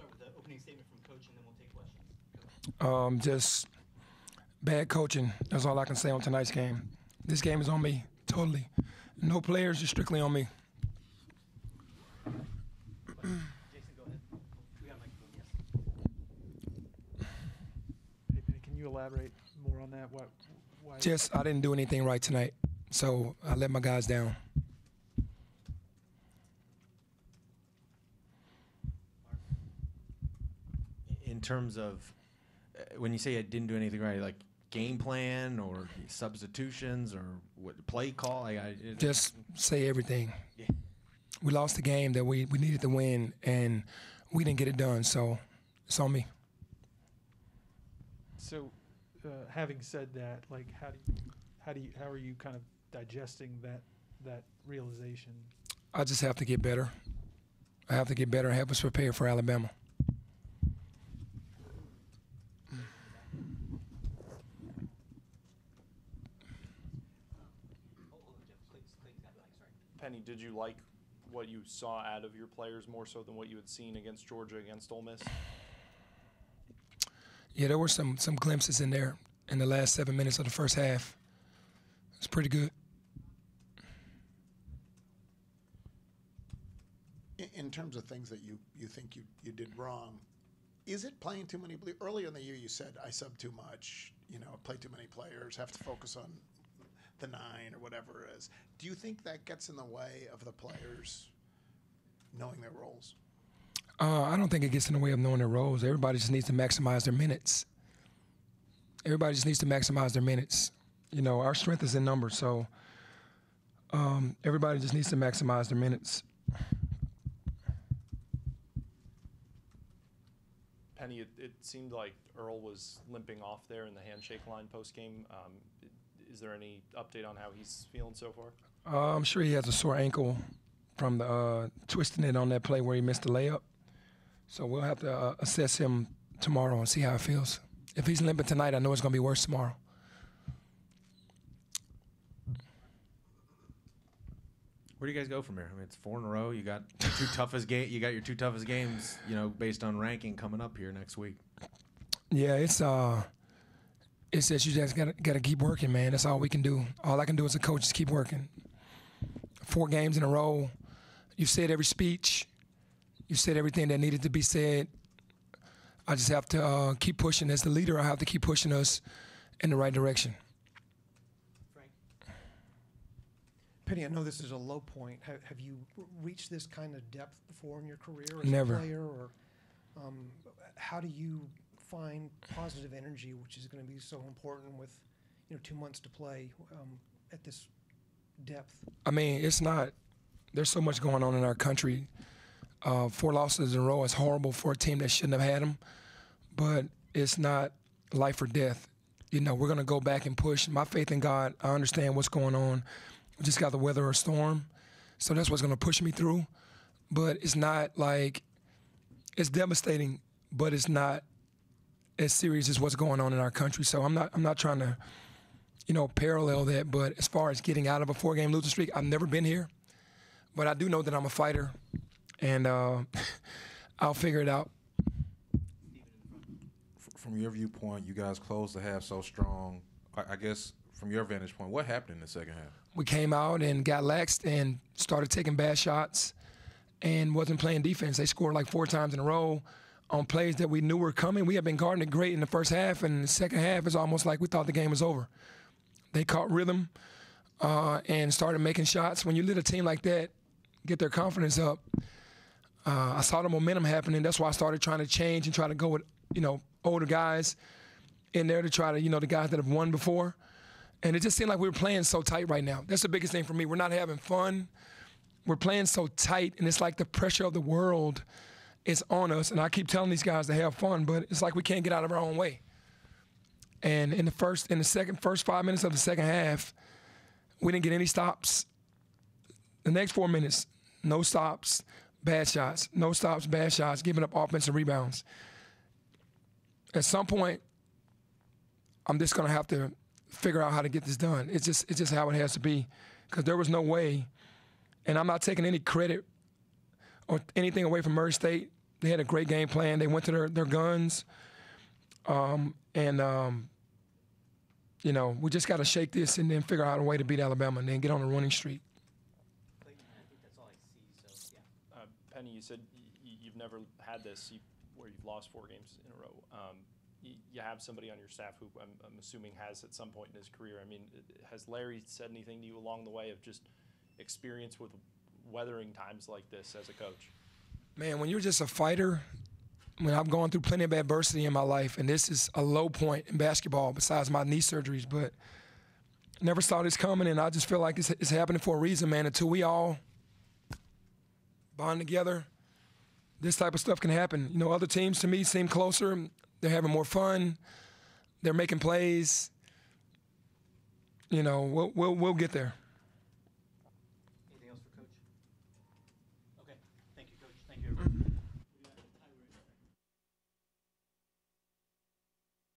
start with the opening statement from coach, and then we'll take questions. Um, just bad coaching. That's all I can say on tonight's game. This game is on me totally. No players, just strictly on me. Jason, go ahead. We got a microphone. Yes. Hey, Penny, can you elaborate more on that? What, why? Just I didn't do anything right tonight, so I let my guys down. In terms of uh, when you say I didn't do anything right, like game plan or substitutions or what play call? I, I it, Just say everything. Yeah. We lost the game that we, we needed to win, and we didn't get it done. So it's on me. So, uh, having said that, like, how do you, how do you, how are you kind of digesting that, that realization? I just have to get better. I have to get better and have us prepare for Alabama. Penny, did you like what you saw out of your players more so than what you had seen against Georgia against Ole Miss? Yeah, there were some some glimpses in there in the last seven minutes of the first half. It's pretty good. In, in terms of things that you, you think you, you did wrong, is it playing too many? Earlier in the year, you said I sub too much. You know, play too many players. Have to focus on the nine or whatever it is. Do you think that gets in the way of the players knowing their roles? Uh, I don't think it gets in the way of knowing their roles. Everybody just needs to maximize their minutes. Everybody just needs to maximize their minutes. You know, our strength is in numbers, so um, everybody just needs to maximize their minutes. Penny, it, it seemed like Earl was limping off there in the handshake line post game. Um, is there any update on how he's feeling so far? Uh, I'm sure he has a sore ankle from the uh, twisting it on that play where he missed the layup. So we'll have to uh, assess him tomorrow and see how it feels. If he's limping tonight, I know it's going to be worse tomorrow. Where do you guys go from here? I mean, it's four in a row. You got two toughest game. You got your two toughest games. You know, based on ranking coming up here next week. Yeah, it's uh, it's that you just gotta gotta keep working, man. That's all we can do. All I can do as a coach is keep working. Four games in a row. You've said every speech. You said everything that needed to be said. I just have to uh, keep pushing. As the leader, I have to keep pushing us in the right direction. Frank. Penny, I know this is a low point. Have, have you reached this kind of depth before in your career as Never. a player, or um, how do you find positive energy, which is going to be so important with you know two months to play um, at this depth? I mean, it's not. There's so much going on in our country. Uh, four losses in a row is horrible for a team that shouldn't have had them, but it's not life or death. You know, we're going to go back and push. My faith in God, I understand what's going on. We just got to weather a storm, so that's what's going to push me through. But it's not like it's devastating, but it's not as serious as what's going on in our country. So I'm not I'm not trying to, you know, parallel that. But as far as getting out of a four game losing streak, I've never been here. But I do know that I'm a fighter, and uh, I'll figure it out. Steven in front. F- From your viewpoint, you guys closed the half so strong. I, I guess from your vantage point, what happened in the second half? We came out and got laxed and started taking bad shots, and wasn't playing defense. They scored like four times in a row on plays that we knew were coming. We had been guarding it great in the first half, and the second half is almost like we thought the game was over. They caught rhythm uh, and started making shots. When you let a team like that get their confidence up, uh, I saw the momentum happening. That's why I started trying to change and try to go with you know older guys in there to try to you know the guys that have won before. And it just seemed like we were playing so tight right now. That's the biggest thing for me. We're not having fun. We're playing so tight, and it's like the pressure of the world is on us. And I keep telling these guys to have fun, but it's like we can't get out of our own way. And in the first, in the second, first five minutes of the second half, we didn't get any stops. The next four minutes, no stops, bad shots, no stops, bad shots, giving up offensive rebounds. At some point, I'm just gonna have to figure out how to get this done. It's just it's just how it has to be, because there was no way, and I'm not taking any credit or anything away from Murray State. they had a great game plan. They went to their, their guns. Um, and, um, you know, we just got to shake this and then figure out a way to beat Alabama and then get on a running streak. Uh, Penny, you said you've never had this where you've lost four games in a row. Um, you have somebody on your staff who I'm, I'm assuming has at some point in his career. I mean, has Larry said anything to you along the way of just experience with weathering times like this as a coach? Man, when you're just a fighter, when I've gone through plenty of adversity in my life, and this is a low point in basketball besides my knee surgeries, but never saw this coming, and I just feel like it's, it's happening for a reason, man. Until we all bond together, this type of stuff can happen. You know, other teams to me seem closer. They're having more fun. They're making plays. You know, we'll, we'll, we'll get there.